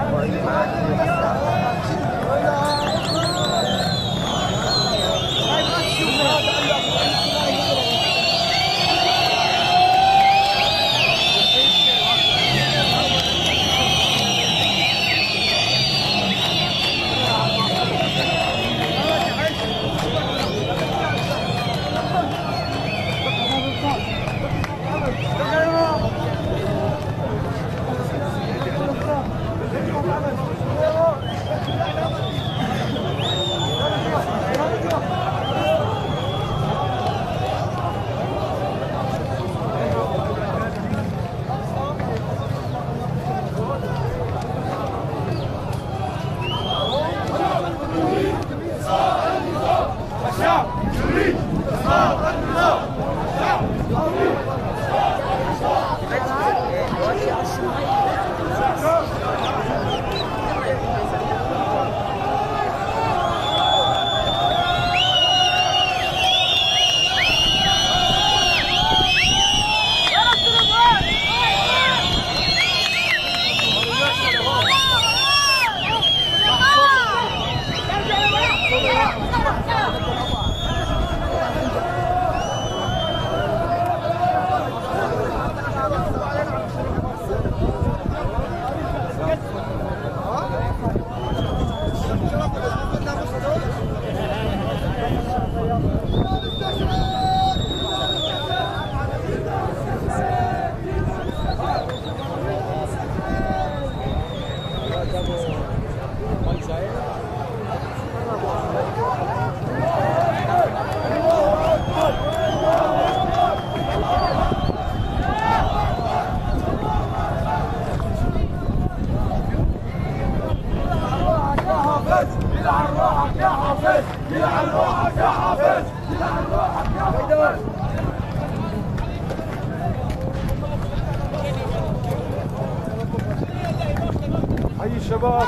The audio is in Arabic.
that works Tauhid! Sağ! Sağ! Sağ! روحك يا حافظ يلعن روحك الشباب.